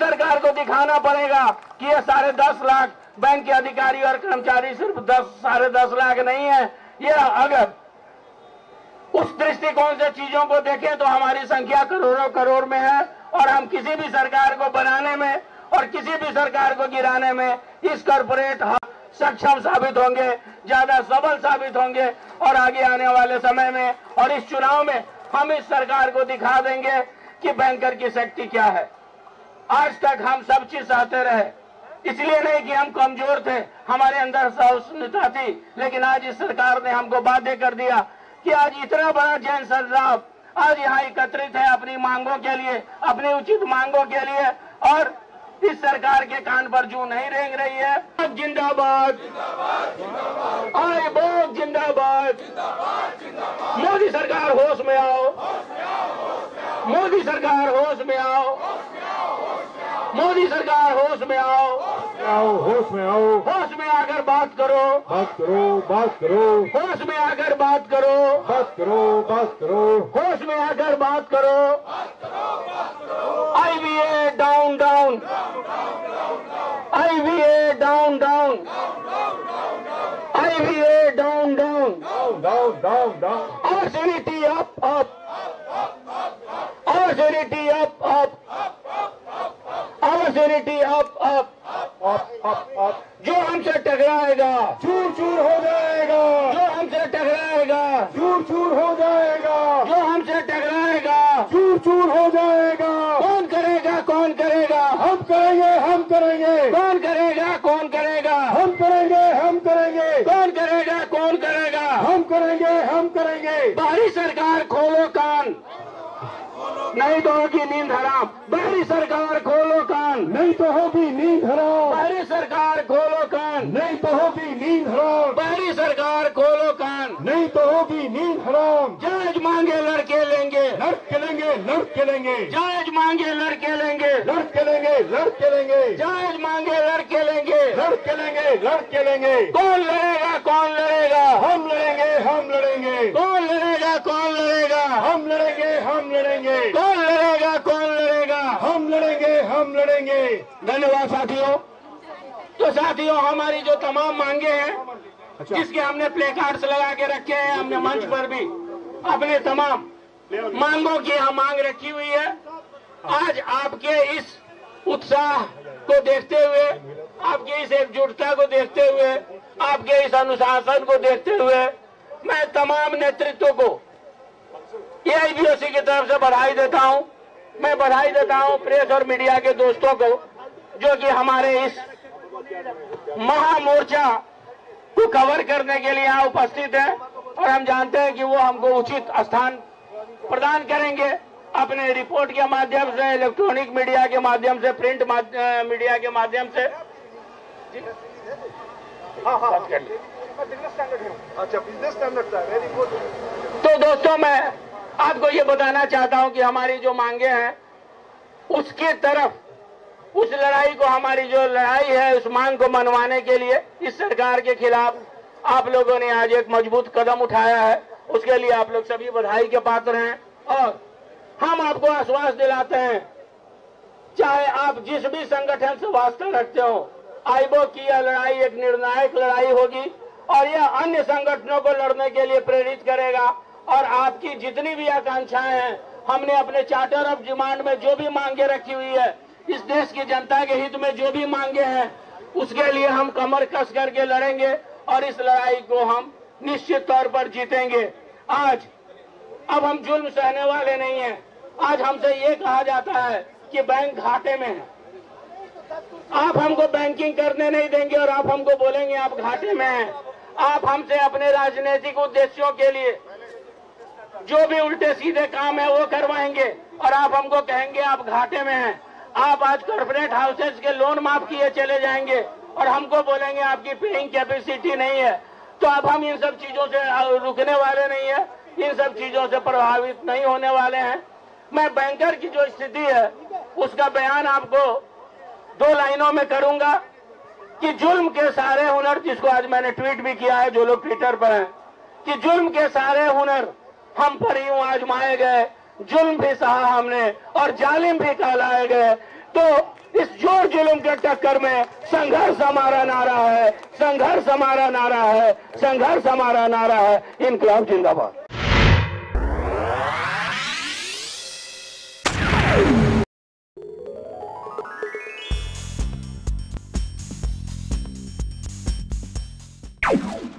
सरकार को दिखाना पड़ेगा कि ये साढ़े दस लाख बैंक के अधिकारी और कर्मचारी सिर्फ़ दस, साढ़े दस लाख नहीं है। ये अगर उस दृष्टिकोण से चीज़ों को देखें तो हमारी संख्या करोड़ों करोड़ में है और हम किसी भी सरकार को बनाने में और किसी भी सरकार को गिराने में इस कॉरपोरेट सक्षम साबित होंगे, ज़्यादा सबल साबित होंगे और आगे आने वाले समय में और इस चुनाव में हम इस सरकार को दिखा देंगे कि बैंकर की शक्ति क्या है। आज तक हम सब चीज़ सहते रहे। इसलिए नहीं कि हम कमज़ोर थे, हमारे अंदर सहिष्णुता थी, लेकिन आज इस सरकार ने हमको बाध्य कर दिया कि आज इतना बड़ा जैन सदराव आज यहाँ एकत्रित है अपनी मांगों के लिए, अपनी उचित मांगों के लिए, और इस सरकार के कान पर जू नहीं रेंग रही है। जिंदाबाद। आए बहुत जिंदाबाद। मोदी सरकार होश में आओ। मोदी सरकार होश में आओ। मोदी सरकार होश में आओ। आओ होश में आओ। होश में आकर बात करो। बात करो बात करो। होश में आकर बात करो। बात करो बात करो। होश में आकर बात करो। I V A down down I V A down down IVA down down down down down down opportunity up up up opportunity up up up up up जो हमसे टकराएगा। चूर चूर हो जाएगा। जो हमसे टकराएगा। चूर चूर हो जाएगा। जो हमसे टकराएगा। चूर चूर हो जाएगा। कौन करेगा कौन करेगा? हम करेंगे हम करेंगे। कौन करेगा कौन करेगा? हम करेंगे हम करेंगे। कौन करेगा कौन करेगा? हम करेंगे हम करेंगे। बाहरी सरकार खोलो कान। नहीं तो होगी नींद हराम। बाहरी सरकार खोलो कान। नहीं तो होगी नींद हराम। बाहरी सरकार खोलो कान। नहीं तो होगी नींद हराम। बाहरी सरकार खोलो कान। नहीं तो होगी नींद हराम। जायज़ मांगे लड़के लेंगे। लड़के लेंगे लड़के लेंगे। जायज़ मांगे लड़के लेंगे। लड़के लेंगे लड़के लेंगे। जायज़ मांगे लड़के लेंगे। लड़के लेंगे लड़के लेंगे। कौन लड़ेगा कौन लड़ेगा? हम लड़ेंगे हम लड़ेंगे। कौन लड़ेगा? कौन लड़ेगा हम लड़ेंगे हम लड़ेंगे। कौन लड़ेगा कौन लड़ेगा? हम लड़ेंगे हम लड़ेंगे। धन्यवाद साथियों। तो साथियों हमारी जो तमाम मांगे हैं अच्छा। जिसके हमने प्ले कार्ड लगा के रखे हैं हमने मंच पर भी अपने तमाम मांगों की यहाँ मांग रखी हुई है। आज आपके इस उत्साह को देखते हुए आपकी इस एकजुटता को देखते हुए आपके इस अनुशासन को देखते हुए मैं तमाम नेतृत्व को एआईबीओसी की तरफ़ से बधाई देता हूँ। मैं बधाई देता हूँ प्रेस और मीडिया के दोस्तों को जो कि हमारे इस महामोर्चा को कवर करने के लिए यहाँ उपस्थित है। और हम जानते हैं कि वो हमको उचित स्थान प्रदान करेंगे। अपने रिपोर्ट के माध्यम से इलेक्ट्रॉनिक मीडिया के माध्यम से प्रिंट मीडिया के माध्यम से। बात कर अच्छा तो दोस्तों मैं आपको ये बताना चाहता हूँ कि हमारी जो मांगे हैं उसके तरफ़ उस लड़ाई को हमारी जो लड़ाई है उस मांग को मनवाने के लिए इस सरकार के खिलाफ आप लोगों ने आज एक मज़बूत कदम उठाया है। उसके लिए आप लोग सभी बधाई के पात्र हैं और हम आपको आश्वास दिलाते हैं चाहे आप जिस भी संगठन से वास्ता रखते हो आईबो की यह लड़ाई एक निर्णायक लड़ाई होगी। और यह अन्य संगठनों को लड़ने के लिए प्रेरित करेगा। और आपकी जितनी भी आकांक्षाएँ हैं, हमने अपने चार्टर ऑफ़ डिमांड में जो भी मांगे रखी हुई है, इस देश की जनता के हित में जो भी मांगे हैं, उसके लिए हम कमर कस करके लड़ेंगे और इस लड़ाई को हम निश्चित तौर पर जीतेंगे। आज, अब हम जुल्म सहने वाले नहीं हैं। आज हमसे ये कहा जाता है कि बैंक घाटे में है। आप हमको बैंकिंग करने नहीं देंगे और आप हमको बोलेंगे आप घाटे में हैं। आप हमसे अपने राजनीतिक उद्देश्यों के लिए जो भी उल्टे सीधे काम है वो करवाएँगे और आप हमको कहेंगे आप घाटे में हैं। आप आज कॉर्पोरेट हाउसेज के लोन माफ़ किए चले जाएँगे और हमको बोलेंगे आपकी पेइंग कैपेसिटी नहीं है। तो अब हम इन सब चीज़ों से रुकने वाले नहीं है। इन सब चीज़ों से प्रभावित नहीं होने वाले हैं। मैं बैंकर की जो स्थिति है, उसका बयान आपको दो लाइनों में करूँगा। कि जुल्म के सारे हुनर जिसको आज मैंने ट्वीट भी किया है, जो लोग ट्विटर पर हैं, कि जुल्म के सारे हुनर हम पर यूँ आजमाए गए। जुल्म भी सहा हमने और जालिम भी कहलाए गए। तो इस ज़ोर जुलूम के टक्कर में संघर्ष हमारा नारा है, संघर्ष हमारा नारा है, संघर्ष हमारा नारा है। इनकलाब जिंदाबाद।